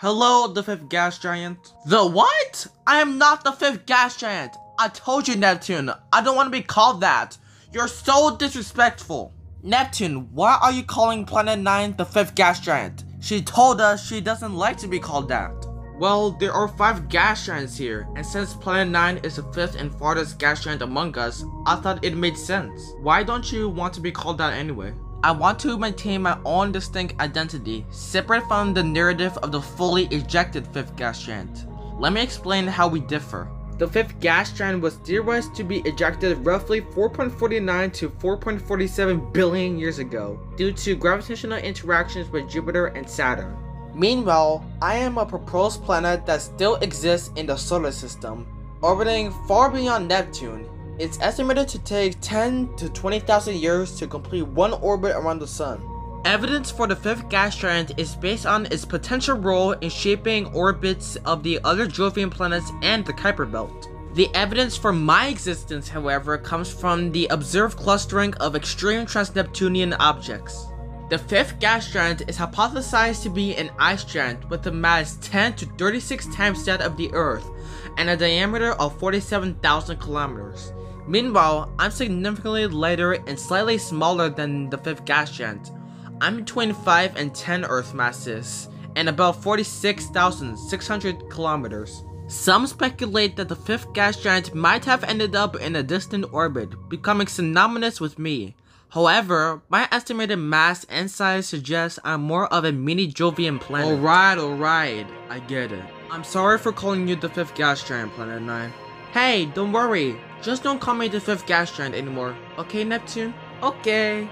Hello, the fifth gas giant. The what? I am not the fifth gas giant. I told you, Neptune. I don't want to be called that. You're so disrespectful. Neptune, why are you calling Planet 9 the fifth gas giant? She told us she doesn't like to be called that. Well, there are five gas giants here, and since Planet 9 is the fifth and farthest gas giant among us, I thought it made sense. Why don't you want to be called that anyway? I want to maintain my own distinct identity, separate from the narrative of the fully ejected fifth gas giant. Let me explain how we differ. The fifth gas giant was theorized to be ejected roughly 4.49 to 4.47 billion years ago, due to gravitational interactions with Jupiter and Saturn. Meanwhile, I am a proposed planet that still exists in the solar system, orbiting far beyond Neptune. It's estimated to take 10 to 20,000 years to complete one orbit around the sun. Evidence for the fifth gas giant is based on its potential role in shaping orbits of the other Jovian planets and the Kuiper Belt. The evidence for my existence, however, comes from the observed clustering of extreme trans-Neptunian objects. The fifth gas giant is hypothesized to be an ice giant with a mass 10 to 36 times that of the Earth and a diameter of 47,000 kilometers. Meanwhile, I'm significantly lighter and slightly smaller than the fifth gas giant. I'm between 5 and 10 Earth masses and about 46,600 kilometers. Some speculate that the fifth gas giant might have ended up in a distant orbit, becoming synonymous with me. However, my estimated mass and size suggests I'm more of a mini Jovian planet. Alright, alright, I get it. I'm sorry for calling you the fifth gas giant, Planet 9. Hey, don't worry, just don't call me the fifth gas giant anymore, okay Neptune? Okay.